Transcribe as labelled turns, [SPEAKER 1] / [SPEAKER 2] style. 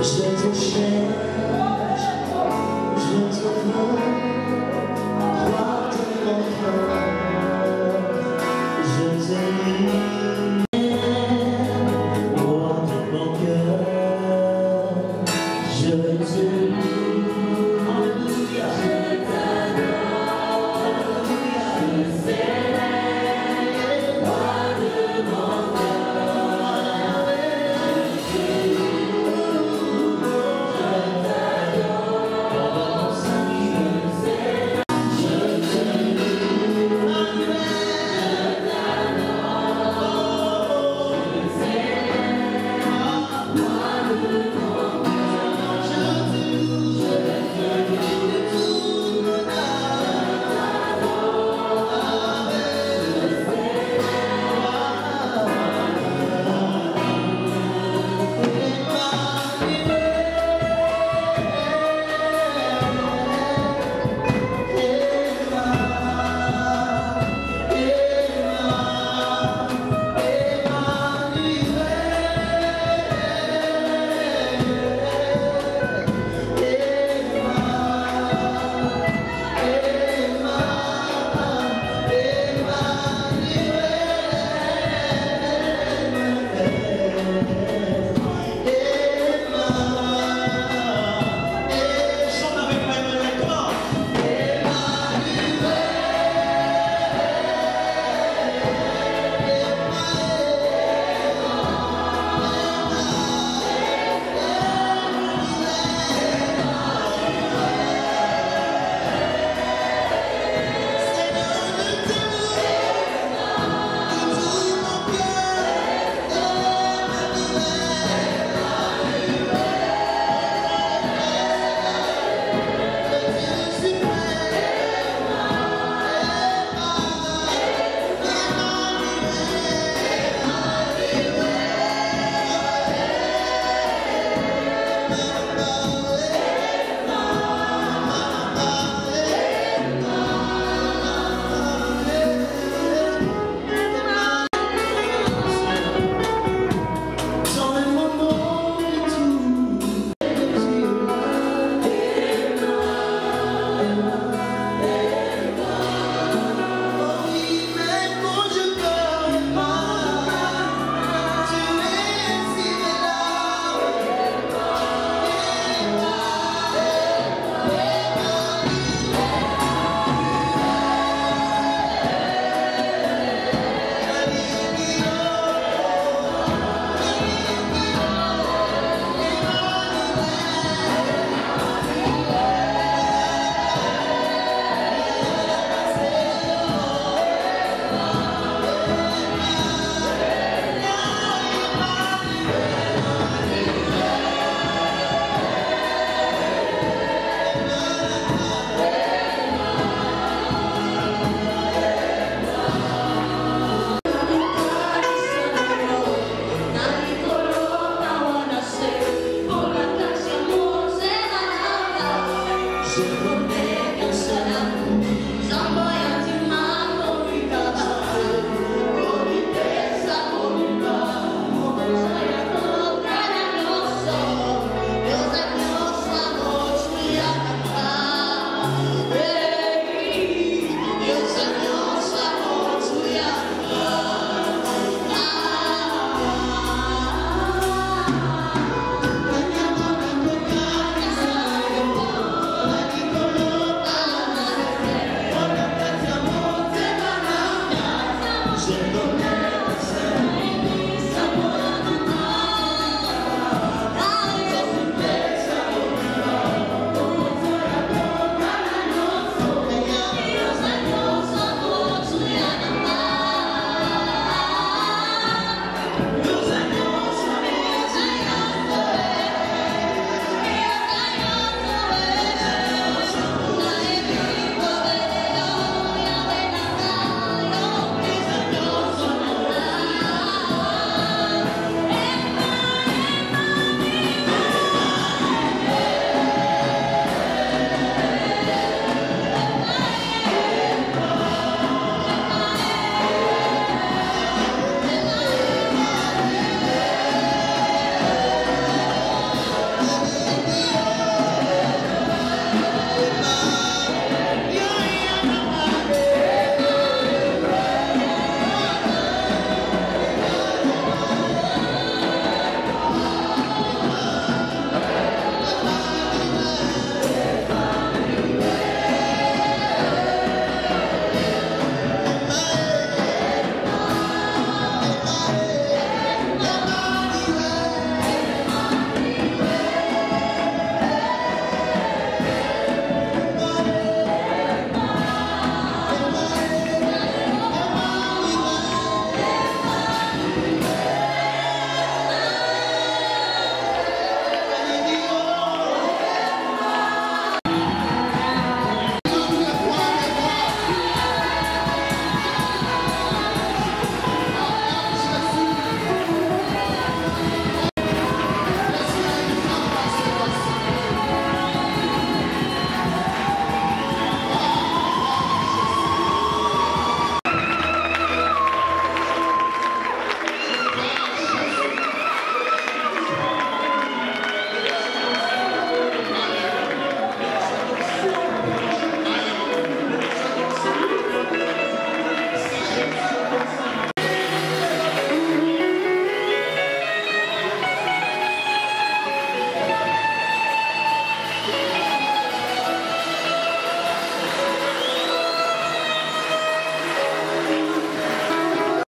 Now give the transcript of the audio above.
[SPEAKER 1] Je te cherche, je te veux,
[SPEAKER 2] Christ.